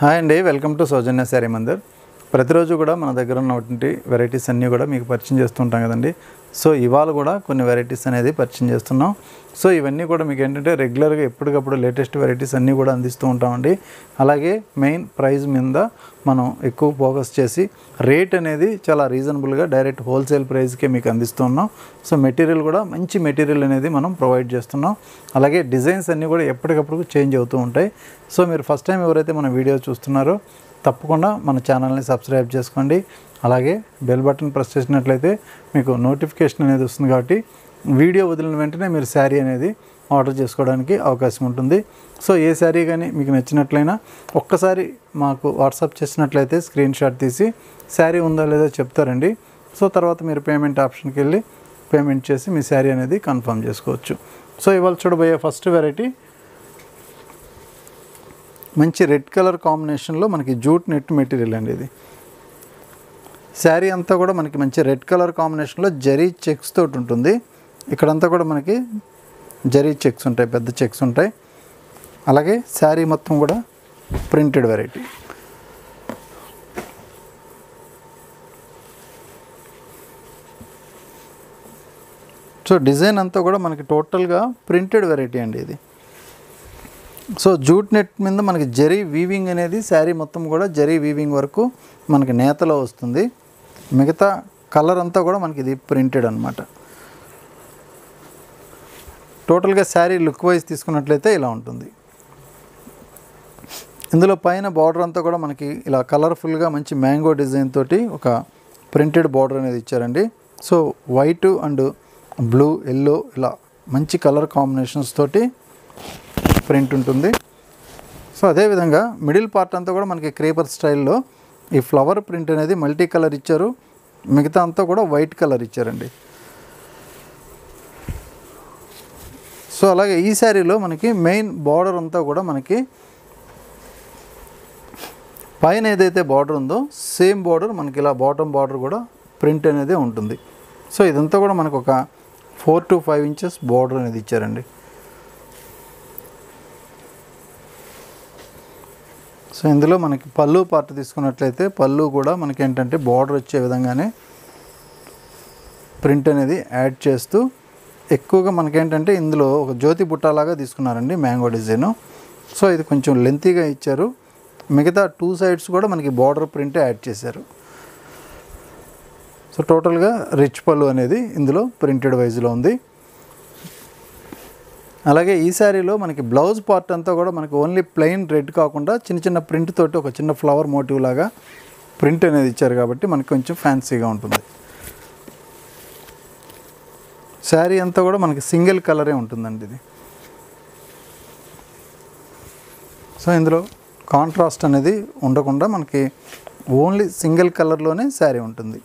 Hi అండి welcome to Soujanya Saree Mandir. ప్రతిరోజు కూడా మన దగ్గర ఉన్నటువంటి వెరైటీస్ అన్నీ కూడా మీకు పరిచయం చేస్తుంటాం కదండి. సో ఇవాళ కూడా కొన్ని వెరైటీస్ అనేది పరిచయం చేస్తున్నాం. సో ఇవన్నీ కూడా మీకు ఏంటంటే రెగ్యులర్గా ఎప్పటికప్పుడు లేటెస్ట్ వెరైటీస్ అన్నీ కూడా అందిస్తూ ఉంటామండి. అలాగే మెయిన్ ప్రైస్ మీద మనం ఎక్కువ ఫోకస్ చేసి రేట్ అనేది చాలా రీజనబుల్గా డైరెక్ట్ హోల్సేల్ ప్రైస్కే మీకు అందిస్తున్నాం సో మెటీరియల్ కూడా మంచి మెటీరియల్ అనేది మనం ప్రొవైడ్ చేస్తున్నాం. అలాగే డిజైన్స్ అన్నీ కూడా ఎప్పటికప్పుడు చేంజ్ అవుతూ ఉంటాయి. సో మీరు ఫస్ట్ టైం ఎవరైతే మన వీడియో చూస్తున్నారో తప్పకుండా మన ఛానల్ని సబ్స్క్రైబ్ చేసుకోండి. అలాగే బెల్ బటన్ ప్రెస్ చేసినట్లయితే మీకు నోటిఫికేషన్ అనేది వస్తుంది కాబట్టి వీడియో వదిలిన వెంటనే మీరు శారీ అనేది ఆర్డర్ చేసుకోవడానికి అవకాశం ఉంటుంది. సో ఏ శారీ కానీ మీకు నచ్చినట్లయినా ఒక్కసారి మాకు వాట్సాప్ చేసినట్లయితే స్క్రీన్ షాట్ తీసి శారీ ఉందా లేదా చెప్తారండి. సో తర్వాత మీరు పేమెంట్ ఆప్షన్కి వెళ్ళి పేమెంట్ చేసి మీ శారీ అనేది కన్ఫర్మ్ చేసుకోవచ్చు. సో ఇవాళ చూడబోయే ఫస్ట్ వెరైటీ మంచి రెడ్ కలర్ కాంబినేషన్లో మనకి జూట్ నెట్ మెటీరియల్ అండి ఇది. శారీ అంతా కూడా మనకి మంచి రెడ్ కలర్ కాంబినేషన్లో జరీ చెక్స్ తోటి ఉంటుంది. ఇక్కడంతా కూడా మనకి జరీ చెక్స్ ఉంటాయి పెద్ద చెక్స్ ఉంటాయి. అలాగే శారీ మొత్తం కూడా ప్రింటెడ్ వెరైటీ. సో డిజైన్ అంతా కూడా మనకి టోటల్గా ప్రింటెడ్ వెరైటీ అండి ఇది. సో జూట్ నెట్ మీద మనకి జరీ వీవింగ్ అనేది శారీ మొత్తం కూడా జరీ వీవింగ్ వరకు మనకి నేతలో వస్తుంది. మిగతా కలర్ అంతా కూడా మనకి ఇది ప్రింటెడ్ అనమాట టోటల్గా శారీ లుక్ వైజ్ తీసుకున్నట్లయితే ఇలా ఉంటుంది. ఇందులో పైన బార్డర్ అంతా కూడా మనకి ఇలా కలర్ఫుల్గా మంచి మ్యాంగో డిజైన్ తోటి ఒక ప్రింటెడ్ బార్డర్ అనేది ఇచ్చారండి. So white and blue yellow ఇలా మంచి కలర్ కాంబినేషన్స్ తోటి ప్రింట్ ఉంటుంది. సో అదేవిధంగా మిడిల్ పార్ట్ అంతా కూడా మనకి క్రేపర్ స్టైల్లో ఈ ఫ్లవర్ ప్రింట్ అనేది మల్టీ కలర్ ఇచ్చారు. మిగతా అంతా కూడా వైట్ కలర్ ఇచ్చారండి. సో అలాగే ఈ శారీలో మనకి మెయిన్ బార్డర్ అంతా కూడా మనకి పైన ఏదైతే బార్డర్ ఉందో సేమ్ బార్డర్ మనకి ఇలా బాటమ్ బార్డర్ కూడా ప్రింట్ అనేది ఉంటుంది. సో ఇదంతా కూడా మనకు ఒక four to five inches border అనేది ఇచ్చారండి. సో ఇందులో మనకి పళ్ళు పార్ట్ తీసుకున్నట్లయితే పళ్ళు కూడా మనకి ఏంటంటే బార్డర్ వచ్చే విధంగానే ప్రింట్ అనేది యాడ్ చేస్తూ ఎక్కువగా మనకేంటంటే ఇందులో ఒక జ్యోతి బుట్టలాగా తీసుకున్నారండి మ్యాంగో డిజైన్ సో ఇది కొంచెం లెంతీగా ఇచ్చారు. మిగతా టూ సైడ్స్ కూడా మనకి బార్డర్ ప్రింట్ యాడ్ చేశారు. సో టోటల్గా రిచ్ పళ్ళు అనేది ఇందులో ప్రింటెడ్ వైజ్లో ఉంది. అలాగే ఈ శారీలో మనకి బ్లౌజ్ పార్ట్ అంతా కూడా మనకి ఓన్లీ ప్లెయిన్ రెడ్ కాకుండా చిన్న చిన్న ప్రింట్ తోటి ఒక చిన్న ఫ్లవర్ మోటివ్ లాగా ప్రింట్ అనేది ఇచ్చారు కాబట్టి మనకి కొంచెం ఫ్యాన్సీగా ఉంటుంది. శారీ అంతా కూడా మనకి సింగిల్ కలరే ఉంటుందండి ఇది. సో ఇందులో కాంట్రాస్ట్ అనేది ఉండకుండా మనకి ఓన్లీ సింగిల్ కలర్లోనే శారీ ఉంటుంది.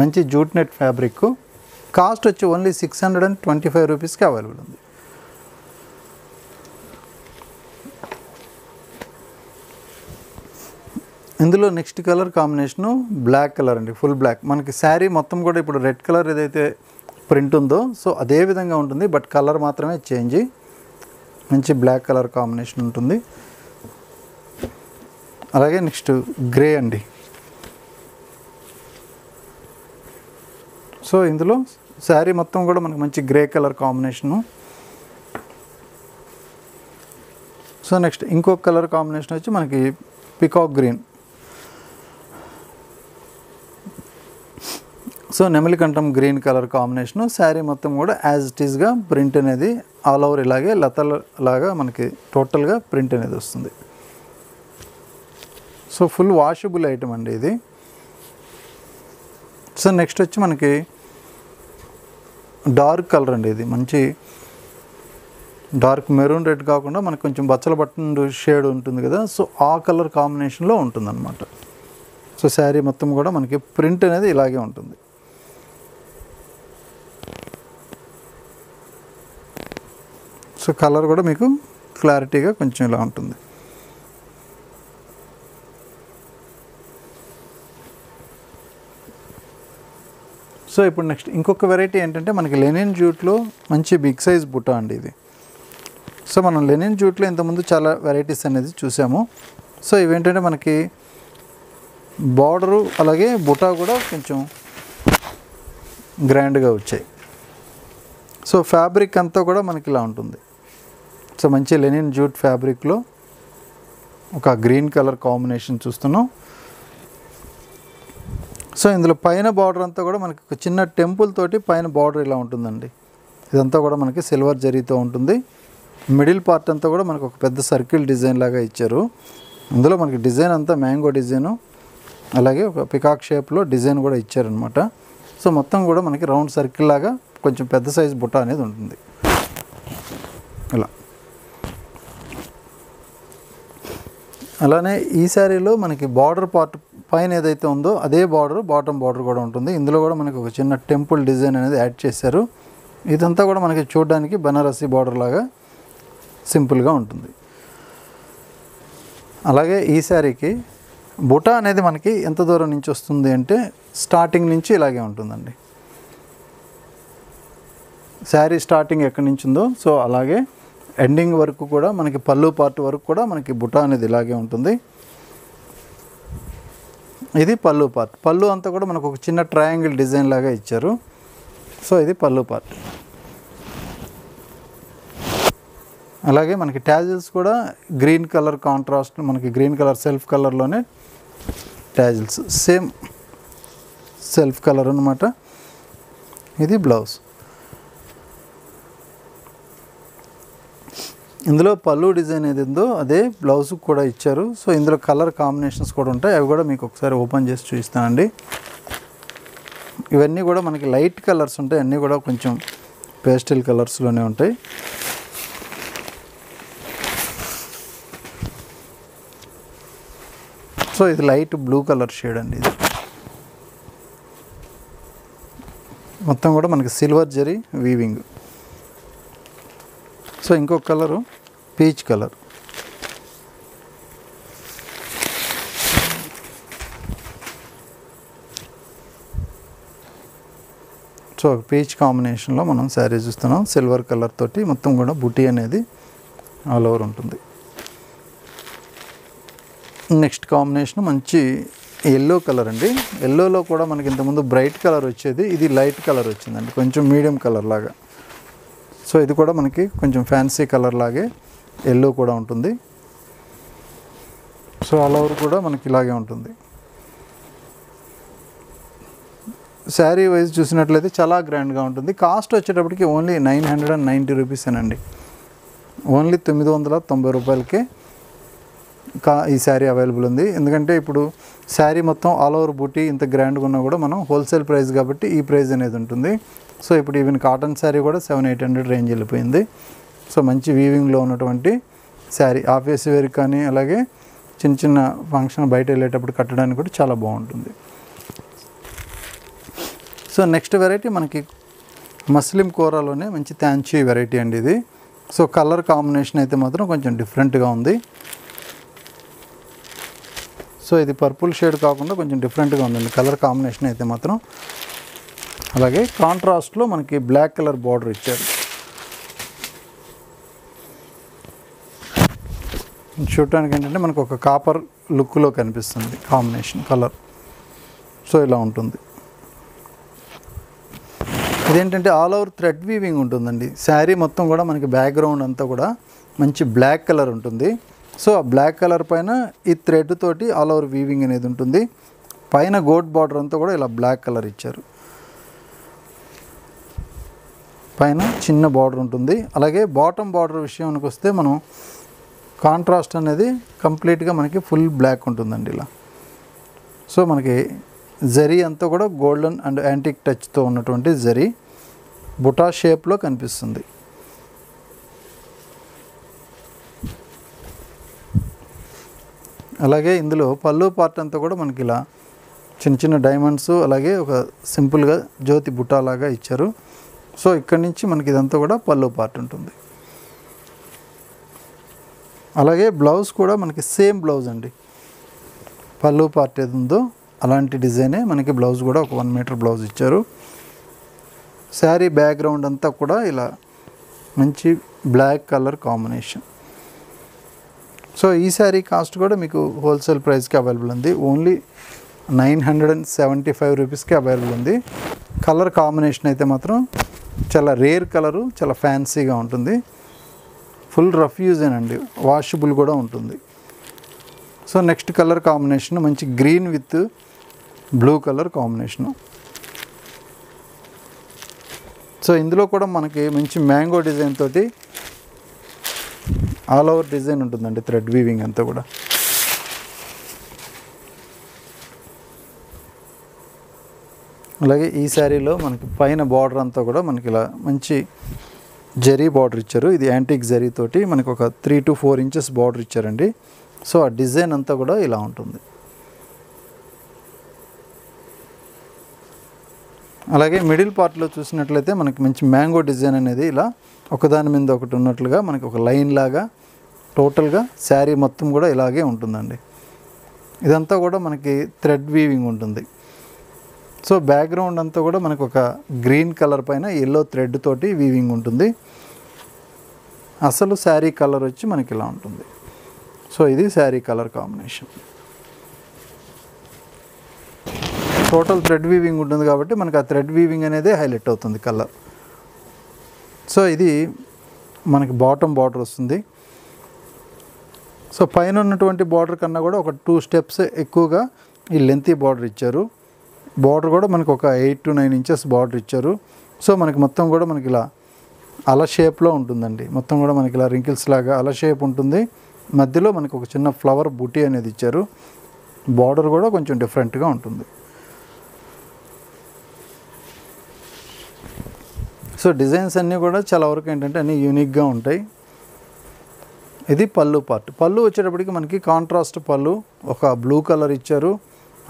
మంచి జూట్ నెట్ ఫ్యాబ్రిక్ కాస్ట్ వచ్చి only six hundred and twenty five రూపీస్కి అవైలబుల్ ఉంది. ఇందులో next colour combination black colour అండి ఫుల్ బ్లాక్. మనకి శారీ మొత్తం కూడా ఇప్పుడు రెడ్ కలర్ ఏదైతే ప్రింట్ ఉందో సో అదే విధంగా ఉంటుంది బట్ కలర్ మాత్రమే చేంజ్ మంచి బ్లాక్ కలర్ కాంబినేషన్ ఉంటుంది. అలాగే నెక్స్ట్ గ్రే అండి. సో ఇందులో శారీ మొత్తం కూడా మనకు మంచి grey colour combination. So next ఇంకొక కలర్ కాంబినేషన్ వచ్చి మనకి పికాక్ గ్రీన్. సో నెమలికంఠం గ్రీన్ కలర్ కాంబినేషను శారీ మొత్తం కూడా యాజ్ ఇట్ ఈస్గా ప్రింట్ అనేది ఆల్ ఓవర్ ఇలాగే లతల లాగా మనకి టోటల్గా ప్రింట్ అనేది వస్తుంది. సో ఫుల్ వాషబుల్ ఐటమ్ అండి ఇది. సో నెక్స్ట్ వచ్చి మనకి డార్క్ కలర్ అండి ఇది. మంచి డార్క్ మెరూన్ రెడ్ కాకుండా మనకు కొంచెం బచ్చల బట్టన్ షేడ్ ఉంటుంది కదా సో ఆ కలర్ కాంబినేషన్లో ఉంటుందన్నమాట. సో శారీ మొత్తం కూడా మనకి ప్రింట్ అనేది ఇలాగే ఉంటుంది. సో కలర్ కూడా మీకు క్లారిటీగా కొంచెం ఇలా ఉంటుంది. సో ఇప్పుడు నెక్స్ట్ ఇంకొక వెరైటీ ఏంటంటే మనకి లెనిన్ జూట్లో మంచి బిగ్ సైజ్ బుట్ట అండి ఇది. సో మనం లెనిన్ జూట్లో ఇంతకుముందు చాలా వెరైటీస్ అనేది చూసాము. సో ఇవేంటంటే మనకి బార్డరు అలాగే బుటా కూడా కొంచెం గ్రాండ్గా వచ్చాయి. సో ఫ్యాబ్రిక్ అంతా కూడా మనకి ఇలా ఉంటుంది. సో మంచి లెనిన్ జూట్ ఫ్యాబ్రిక్లో ఒక గ్రీన్ కలర్ కాంబినేషన్ చూస్తున్నాం. సో ఇందులో పైన బార్డర్ అంతా కూడా మనకి ఒక చిన్న టెంపుల్ తోటి పైన బార్డర్ ఇలా ఉంటుందండి. ఇదంతా కూడా మనకి సిల్వర్ జరీతో ఉంటుంది. మిడిల్ పార్ట్ అంతా కూడా మనకు ఒక పెద్ద సర్కిల్ డిజైన్ లాగా ఇచ్చారు. ఇందులో మనకి డిజైన్ అంతా మ్యాంగో డిజైను అలాగే ఒక పికాక్ షేప్లో డిజైన్ కూడా ఇచ్చారనమాట సో మొత్తం కూడా మనకి రౌండ్ సర్కిల్ లాగా కొంచెం పెద్ద సైజ్ బుట్ట అనేది ఉంటుంది. ఇలా అలానే ఈ శారీలో మనకి బార్డర్ పార్ట్ పైన ఏదైతే ఉందో అదే బార్డర్ బాటమ్ బార్డర్ కూడా ఉంటుంది. ఇందులో కూడా మనకి ఒక చిన్న టెంపుల్ డిజైన్ అనేది యాడ్ చేశారు. ఇదంతా కూడా మనకి చూడడానికి బనారసి బార్డర్ లాగా సింపుల్గా ఉంటుంది. అలాగే ఈ శారీకి బుటా అనేది మనకి ఎంత దూరం నుంచి వస్తుంది అంటే స్టార్టింగ్ నుంచి ఇలాగే ఉంటుందండి. శారీ స్టార్టింగ్ ఎక్కడి నుంచి ఉందో సో అలాగే ఎండింగ్ వరకు కూడా మనకి పళ్ళు పార్ట్ వరకు కూడా మనకి బుటా అనేది ఇలాగే ఉంటుంది. ఇది పళ్ళు పార్ట్ పళ్ళు అంతా కూడా మనకు ఒక చిన్న ట్రయాంగిల్ డిజైన్ లాగా ఇచ్చారు. సో ఇది పళ్ళు పార్ట్ అలాగే మనకి ట్యాజిల్స్ కూడా గ్రీన్ కలర్ కాంట్రాస్ట్ మనకి గ్రీన్ కలర్ సెల్ఫ్ కలర్లోనే ట్యాజిల్స్ సేమ్ సెల్ఫ్ కలర్ అనమాట ఇది బ్లౌజ్ ఇందులో పళ్ళు డిజైన్ ఏది ఉందో అదే బ్లౌజ్ కూడా ఇచ్చారు. సో ఇందులో కలర్ కాంబినేషన్స్ కూడా ఉంటాయి. అవి కూడా మీకు ఒకసారి ఓపెన్ చేసి చూపిస్తానండి. ఇవన్నీ కూడా మనకి లైట్ కలర్స్ ఉంటాయి. అన్నీ కూడా కొంచెం పేస్టల్ కలర్స్లోనే ఉంటాయి. సో ఇది లైట్ బ్లూ కలర్ షేడ్ అండి ఇది. మొత్తం కూడా మనకి సిల్వర్ జరీ వీవింగ్ సో ఇంకొక colour. Peach colour. So peach కాంబినేషన్లో మనం శారీ చూస్తున్నాం. సిల్వర్ కలర్ తోటి మొత్తం కూడా బుటీ అనేది ఆల్ ఓవర్ ఉంటుంది. నెక్స్ట్ కాంబినేషన్ మంచి ఎల్లో కలర్ అండి. ఎల్లోలో కూడా మనకి ఇంతకుముందు బ్రైట్ కలర్ వచ్చేది. ఇది లైట్ కలర్ వచ్చిందండి. కొంచెం మీడియం కలర్ లాగా. సో ఇది కూడా మనకి కొంచెం ఫ్యాన్సీ కలర్ లాగే ఎల్లో కూడా ఉంటుంది. సో ఆల్ ఓవర్ కూడా మనకి ఇలాగే ఉంటుంది. శారీ వైజ్ చూసినట్లయితే చాలా గ్రాండ్గా ఉంటుంది. కాస్ట్ వచ్చేటప్పటికి only nine hundred and ninety రూపీసేనండి only తొమ్మిది వందల తొంభై రూపాయలకే కా ఈ శారీ అవైలబుల్ ఉంది. ఎందుకంటే ఇప్పుడు శారీ మొత్తం ఆల్ ఓవర్ బూటీ ఇంత గ్రాండ్గా ఉన్నా కూడా మనం హోల్సేల్ ప్రైస్ కాబట్టి ఈ ప్రైస్ అనేది ఉంటుంది. సో ఇప్పుడు ఈవెన్ కాటన్ శారీ కూడా సెవెన్ ఎయిట్ హండ్రెడ్ రేంజ్ వెళ్ళిపోయింది. సో మంచి వీవింగ్లో ఉన్నటువంటి శారీ. ఆఫీస్ వేర్ కానీ అలాగే చిన్న చిన్న ఫంక్షన్ బయట వెళ్ళేటప్పుడు కట్టడానికి కూడా చాలా బాగుంటుంది. సో నెక్స్ట్ వెరైటీ మనకి మస్లిం కూరలోనే మంచి త్యాంచీ వెరైటీ అండి ఇది. సో కలర్ కాంబినేషన్ అయితే మాత్రం కొంచెం డిఫరెంట్గా ఉంది. సో ఇది పర్పుల్ షేడ్ కాకుండా కొంచెం డిఫరెంట్గా ఉందండి. కలర్ కాంబినేషన్ అయితే మాత్రం. అలాగే కాంట్రాస్ట్లో మనకి బ్లాక్ కలర్ బార్డర్ ఇచ్చారు. చూడటానికి ఏంటంటే మనకు ఒక కాపర్ లుక్లో కనిపిస్తుంది కాంబినేషన్ కలర్. సో ఇలా ఉంటుంది. ఇదేంటంటే ఆల్ ఓవర్ థ్రెడ్ వీవింగ్ ఉంటుందండి. శారీ మొత్తం కూడా మనకి బ్యాక్గ్రౌండ్ అంతా కూడా మంచి బ్లాక్ కలర్ ఉంటుంది. సో ఆ బ్లాక్ కలర్ పైన ఈ థ్రెడ్ తోటి ఆల్ ఓవర్ వీవింగ్ అనేది ఉంటుంది. పైన గోట్ బార్డర్ అంతా కూడా ఇలా బ్లాక్ కలర్ ఇచ్చారు. పైన చిన్న బార్డర్ ఉంటుంది. అలాగే బాటమ్ బార్డర్ విషయానికి వస్తే మనం కాంట్రాస్ట్ అనేది కంప్లీట్గా మనకి ఫుల్ బ్లాక్ ఉంటుందండి ఇలా. సో మనకి జరీ అంతా కూడా గోల్డెన్ అండ్ యాంటిక్ టచ్తో ఉన్నటువంటి జరీ బుటా షేప్లో కనిపిస్తుంది. అలాగే ఇందులో పళ్ళు పార్ట్ అంతా కూడా మనకి ఇలా చిన్న చిన్న డైమండ్స్ అలాగే ఒక సింపుల్గా జ్యోతి బుట్ట లాగా ఇచ్చారు. సో ఇక్కడి నుంచి మనకి ఇదంతా కూడా పళ్ళు పార్ట్ ఉంటుంది. అలాగే బ్లౌజ్ కూడా మనకి సేమ్ బ్లౌజ్ అండి. పళ్ళు పార్ట్ ఏది ఉందో అలాంటి డిజైనే మనకి బ్లౌజ్ కూడా ఒక వన్ మీటర్ బ్లౌజ్ ఇచ్చారు. శారీ బ్యాక్గ్రౌండ్ అంతా కూడా ఇలా మంచి బ్లాక్ కలర్ కాంబినేషన్. సో ఈ శారీ కాస్ట్ కూడా మీకు హోల్సేల్ ప్రైస్కి అవైలబుల్ ఉంది. Only nine hundred and seventy five రూపీస్కి అవైలబుల్ ఉంది. కలర్ కాంబినేషన్ అయితే మాత్రం చాలా రేర్ కలరు చాలా ఫ్యాన్సీగా ఉంటుంది. ఫుల్ రఫ్యూజేనండి వాషబుల్ కూడా ఉంటుంది. సో నెక్స్ట్ కలర్ కాంబినేషన్ మంచి green with blue colour combination. So ఇందులో కూడా మనకి మంచి మ్యాంగో డిజైన్ తోటి ఆల్ ఓవర్ డిజైన్ ఉంటుందండి. థ్రెడ్ వీవింగ్ అంతా కూడా. అలాగే ఈ శారీలో మనకి పైన బార్డర్ అంతా కూడా మనకి ఇలా మంచి జరీ బార్డర్ ఇచ్చారు. ఇది యాంటిక్ జరీ తోటి మనకి ఒక three to four inches border ఇచ్చారండి. సో ఆ డిజైన్ అంతా కూడా ఇలా ఉంటుంది. అలాగే మిడిల్ పార్ట్లో చూసినట్లయితే మనకి మంచి మ్యాంగో డిజైన్ అనేది ఇలా ఒకదాని మీద ఒకటి ఉన్నట్లుగా మనకి ఒక లైన్ లాగా టోటల్గా శారీ మొత్తం కూడా ఇలాగే ఉంటుందండి. ఇదంతా కూడా మనకి థ్రెడ్ వీవింగ్ ఉంటుంది. సో బ్యాక్గ్రౌండ్ అంతా కూడా మనకు ఒక గ్రీన్ కలర్ పైన ఎల్లో థ్రెడ్ తోటి వీవింగ్ ఉంటుంది. అసలు శారీ కలర్ వచ్చి మనకి ఇలా ఉంటుంది. సో ఇది sari colour combination. Total thread weaving ఉంటుంది కాబట్టి మనకి ఆ థ్రెడ్ వీవింగ్ అనేది హైలైట్ అవుతుంది కలర్. సో ఇది మనకి బాటమ్ బార్డర్ వస్తుంది. సో పైన ఉన్నటువంటి బార్డర్ కన్నా కూడా ఒక టూ స్టెప్స్ ఎక్కువగా ఈ లెంతీ బార్డర్ ఇచ్చారు. బార్డర్ కూడా మనకు ఒక eight to nine inches border ఇచ్చారు. సో మనకి మొత్తం కూడా మనకి ఇలా అల షేప్లో ఉంటుందండి. మొత్తం కూడా మనకి ఇలా రింకిల్స్ లాగా అల షేప్ ఉంటుంది. మధ్యలో మనకు ఒక చిన్న ఫ్లవర్ బుటీ అనేది ఇచ్చారు. బార్డర్ కూడా కొంచెం డిఫరెంట్గా ఉంటుంది. సో డిజైన్స్ అన్నీ కూడా చాలా వరకు ఏంటంటే అన్నీ యూనిక్గా ఉంటాయి. ఇది పళ్ళు పార్ట్ పళ్ళు వచ్చేటప్పటికి మనకి కాంట్రాస్ట్ పళ్ళు ఒక బ్లూ కలర్ ఇచ్చారు.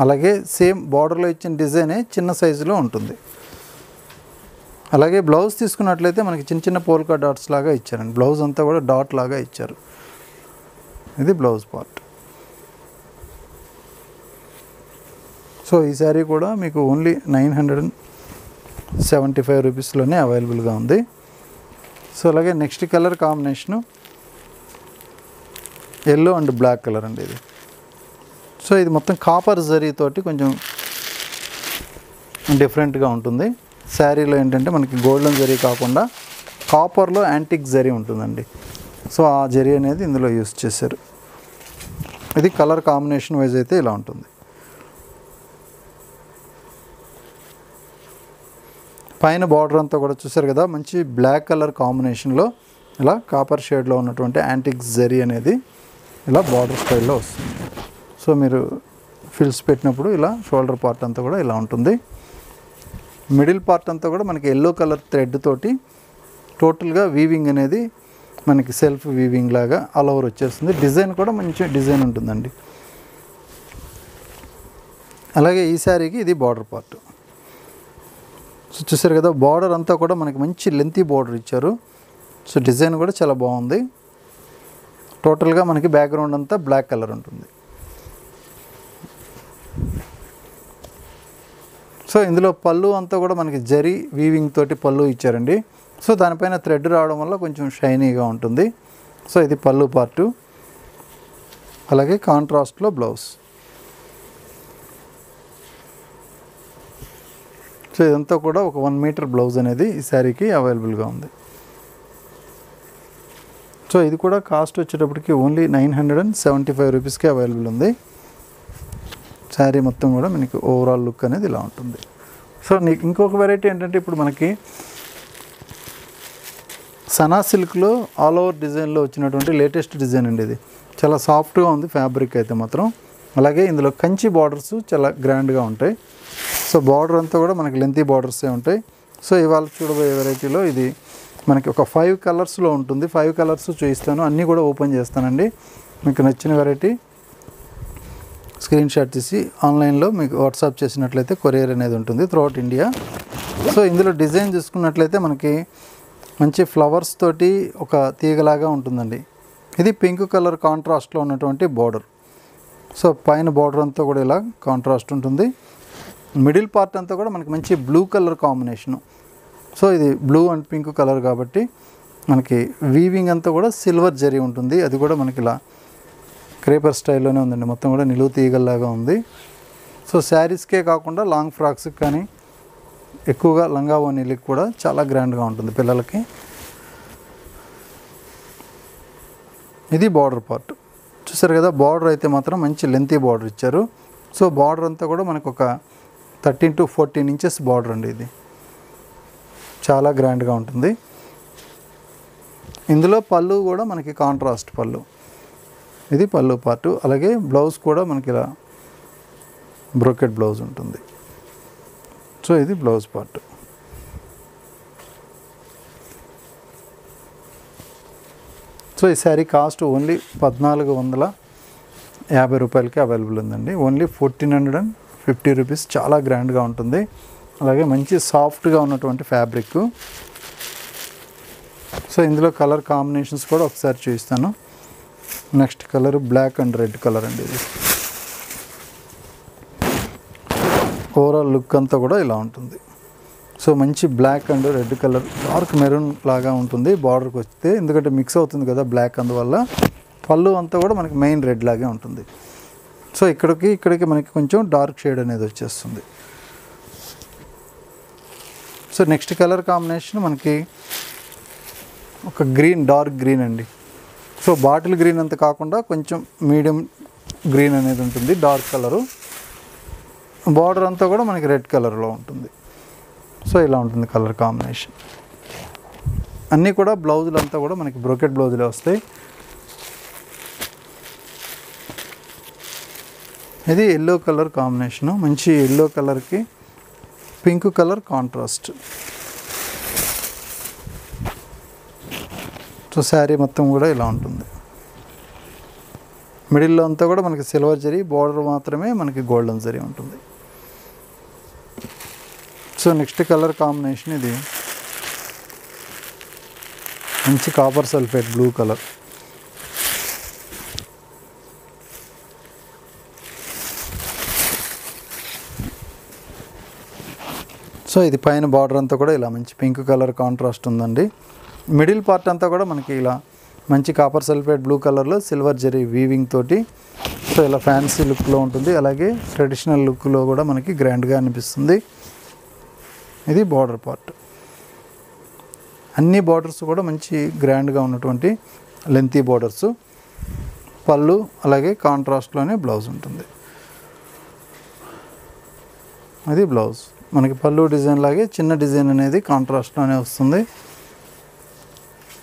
అలాగే సేమ్ బార్డర్లో ఇచ్చిన డిజైనే చిన్న సైజులో ఉంటుంది. అలాగే బ్లౌజ్ తీసుకున్నట్లయితే మనకి చిన్న చిన్న పోల్కా డాట్స్ లాగా ఇచ్చారండి. బ్లౌజ్ అంతా కూడా డాట్ లాగా ఇచ్చారు. ఇది బ్లౌజ్ పార్ట్. సో ఈ శారీ కూడా మీకు only nine hundred and seventy five రూపీస్లోనే అవైలబుల్గా ఉంది. సో అలాగే next colour combination yellow and black colour అండి ఇది. సో ఇది మొత్తం కాపర్ జరీతోటి కొంచెం డిఫరెంట్గా ఉంటుంది. శారీలో ఏంటంటే మనకి గోల్డెన్ జరీ కాకుండా కాపర్లో యాంటిక్ జరీ ఉంటుందండి. సో ఆ జరీ అనేది ఇందులో యూస్ చేశారు. ఇది కలర్ కాంబినేషన్ వైజ్ అయితే ఇలా ఉంటుంది. పైన బార్డర్ అంతా కూడా చూసారు కదా మంచి బ్లాక్ కలర్ కాంబినేషన్లో ఇలా కాపర్ షేడ్లో ఉన్నటువంటి యాంటిక్ జరీ అనేది ఇలా బార్డర్ స్టైల్లో వస్తుంది. సో మీరు ఫిల్స్ పెట్టినప్పుడు ఇలా షోల్డర్ పార్ట్ అంతా కూడా ఇలా ఉంటుంది. మిడిల్ పార్ట్ అంతా కూడా మనకి ఎల్లో కలర్ థ్రెడ్ తోటి టోటల్గా వీవింగ్ అనేది మనకి సెల్ఫ్ వీవింగ్ లాగా ఆల్ ఓవర్ వచ్చేస్తుంది. డిజైన్ కూడా మంచి డిజైన్ ఉంటుందండి. అలాగే ఈ శారీకి ఇది బార్డర్ పార్ట్. సో చూసారు కదా బార్డర్ అంతా కూడా మనకి మంచి లెంతీ బార్డర్ ఇచ్చారు. సో డిజైన్ కూడా చాలా బాగుంది. టోటల్గా మనకి బ్యాక్గ్రౌండ్ అంతా బ్లాక్ కలర్ ఉంటుంది. సో ఇందులో పళ్ళు అంతా కూడా మనకి జరీ వీవింగ్ తోటి పళ్ళు ఇచ్చారండి. సో దానిపైన థ్రెడ్ రావడం వల్ల కొంచెం షైనీగా ఉంటుంది. సో ఇది పళ్ళు పార్టు అలాగే కాంట్రాస్ట్లో బ్లౌజ్ సో ఇదంతా కూడా ఒక వన్ మీటర్ బ్లౌజ్ అనేది ఈ శారీకి అవైలబుల్గా ఉంది. సో ఇది కూడా కాస్ట్ వచ్చేటప్పటికి only nine hundred and seventy five రూపీస్కి అవైలబుల్ ఉంది. శారీ మొత్తం కూడా మనకి ఓవరాల్ లుక్ అనేది ఇలా ఉంటుంది. సో నీకు ఇంకొక వెరైటీ ఏంటంటే ఇప్పుడు మనకి సనా సిల్క్లో ఆల్ ఓవర్ డిజైన్లో వచ్చినటువంటి లేటెస్ట్ డిజైన్ అండి ఇది. చాలా సాఫ్ట్గా ఉంది ఫ్యాబ్రిక్ అయితే మాత్రం. అలాగే ఇందులో కంచి బార్డర్స్ చాలా గ్రాండ్గా ఉంటాయి. సో బార్డర్ అంతా కూడా మనకి లెంతీ బార్డర్సే ఉంటాయి. సో ఇవాళ చూడబోయే వెరైటీలో ఇది మనకి ఒక ఫైవ్ కలర్స్లో ఉంటుంది. ఫైవ్ కలర్స్ చూపిస్తాను. అన్నీ కూడా ఓపెన్ చేస్తానండి. మీకు నచ్చిన వెరైటీ స్క్రీన్ షాట్ తీసి ఆన్లైన్లో మీకు వాట్సాప్ చేసినట్లయితే కొరియర్ అనేది ఉంటుంది త్రూఅవుట్ ఇండియా సో ఇందులో డిజైన్ చూసుకున్నట్లయితే మనకి మంచి ఫ్లవర్స్ తోటి ఒక తీగలాగా ఉంటుందండి. ఇది పింక్ కలర్ కాంట్రాస్ట్లో ఉన్నటువంటి బార్డర్ సో పైన బార్డర్ అంతా కూడా ఇలా కాంట్రాస్ట్ ఉంటుంది. మిడిల్ పార్ట్ అంతా కూడా మనకి మంచి బ్లూ కలర్ కాంబినేషను సో ఇది బ్లూ అండ్ పింక్ కలర్ కాబట్టి మనకి వీవింగ్ అంతా కూడా సిల్వర్ జరీ ఉంటుంది. అది కూడా మనకి ఇలా క్రేపర్ స్టైల్లోనే ఉందండి. మొత్తం కూడా నిలువు తీగల్లాగా ఉంది. సో శారీస్కే కాకుండా లాంగ్ ఫ్రాక్స్కి కానీ ఎక్కువగా లంగా ఓనీలకి కూడా చాలా గ్రాండ్గా ఉంటుంది పిల్లలకి. ఇది బార్డర్ పార్ట్. చూసారు కదా బార్డర్ అయితే మాత్రం మంచి లెంతీ బార్డర్ ఇచ్చారు. సో బార్డర్ అంతా కూడా మనకు ఒక thirteen to fourteen inches border అండి ఇది. చాలా గ్రాండ్గా ఉంటుంది. ఇందులో పళ్ళు కూడా మనకి కాంట్రాస్ట్ పళ్ళు. ఇది పళ్ళు పార్టు అలాగే బ్లౌజ్ కూడా మనకి ఇలా బ్రోకెట్ బ్లౌజ్ ఉంటుంది. సో ఇది బ్లౌజ్ పార్ట్. సో ఈ శారీ కాస్ట్ ఓన్లీ పద్నాలుగు వందల యాభై రూపాయలకి అవైలబుల్ ఉందండి. Only fourteen hundred and fifty rupees. చాలా గ్రాండ్గా ఉంటుంది. అలాగే మంచి సాఫ్ట్గా ఉన్నటువంటి ఫ్యాబ్రిక్. సో ఇందులో కలర్ కాంబినేషన్స్ కూడా ఒకసారి చూపిస్తాను. Next colour black and red colour అండి ఇది. ఓవరాల్ లుక్ అంతా కూడా ఇలా ఉంటుంది. సో మంచి black and red colour dark maroon లాగా ఉంటుంది బార్డర్కి వస్తే. ఎందుకంటే మిక్స్ అవుతుంది కదా బ్లాక్ అందువల్ల. పళ్ళు అంతా కూడా మనకి మెయిన్ రెడ్ లాగే ఉంటుంది. సో ఇక్కడికి ఇక్కడికి మనకి కొంచెం డార్క్ షేడ్ అనేది వచ్చేస్తుంది. సో నెక్స్ట్ కలర్ కాంబినేషన్ మనకి ఒక గ్రీన్ డార్క్ గ్రీన్ అండి. సో బాటిల్ గ్రీన్ అంత కాకుండా కొంచెం మీడియం గ్రీన్ అనేది ఉంటుంది డార్క్ కలరు. బార్డర్ అంతా కూడా మనకి రెడ్ కలర్లో ఉంటుంది. సో ఇలా ఉంటుంది కలర్ కాంబినేషన్. అన్నీ కూడా బ్లౌజులు అంతా కూడా మనకి బ్రోకెట్ బ్లౌజులే వస్తాయి. ఇది ఎల్లో కలర్ కాంబినేషను. మంచి ఎల్లో కలర్కి pink colour contrast. So sari మొత్తం కూడా ఇలా ఉంటుంది. మిడిల్లో అంతా కూడా మనకి సిల్వర్ జరీ బార్డర్ మాత్రమే మనకి గోల్డెన్ జరీ ఉంటుంది. సో నెక్స్ట్ కలర్ కాంబినేషన్ ఇది. మంచి copper sulphate blue colour. So ఇది పైన బార్డర్ అంతా కూడా ఇలా మంచి పింక్ కలర్ కాంట్రాస్ట్ ఉందండి. మిడిల్ పార్ట్ అంతా కూడా మనకి ఇలా మంచి కాపర్ సల్ఫేట్ బ్లూ కలర్లో సిల్వర్ జరీ వీవింగ్ తోటి. సో ఇలా ఫ్యాన్సీ లుక్లో ఉంటుంది. అలాగే ట్రెడిషనల్ లుక్లో కూడా మనకి గ్రాండ్గా అనిపిస్తుంది. ఇది బార్డర్ పార్ట్ అన్ని బార్డర్స్ కూడా మంచి గ్రాండ్గా ఉన్నటువంటి లెంతీ బార్డర్స్ పళ్ళు అలాగే కాంట్రాస్ట్లోనే బ్లౌజ్ ఉంటుంది. అది బ్లౌజ్ మనకి పళ్ళు డిజైన్ లాగే చిన్న డిజైన్ అనేది కాంట్రాస్ట్లోనే వస్తుంది.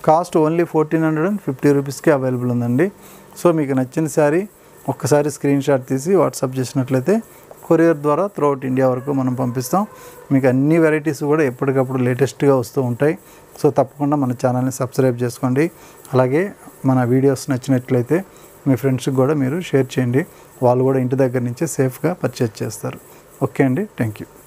Cost only fourteen hundred and fifty రూపీస్కి అవైలబుల్ ఉందండి. సో మీకు నచ్చిన శారీ ఒక్కసారి స్క్రీన్ షాట్ తీసి వాట్సాప్ చేసినట్లయితే కొరియర్ ద్వారా త్రూఅవుట్ ఇండియా వరకు మనం పంపిస్తాం. మీకు అన్ని వెరైటీస్ కూడా ఎప్పటికప్పుడు లేటెస్ట్గా వస్తూ ఉంటాయి. సో తప్పకుండా మన ఛానల్ని సబ్స్క్రైబ్ చేసుకోండి. అలాగే మన వీడియోస్ నచ్చినట్లయితే మీ ఫ్రెండ్స్కి కూడా మీరు షేర్ చేయండి. వాళ్ళు కూడా ఇంటి దగ్గర నుంచే సేఫ్గా పర్చేజ్ చేస్తారు. ఓకే అండి. Thank you.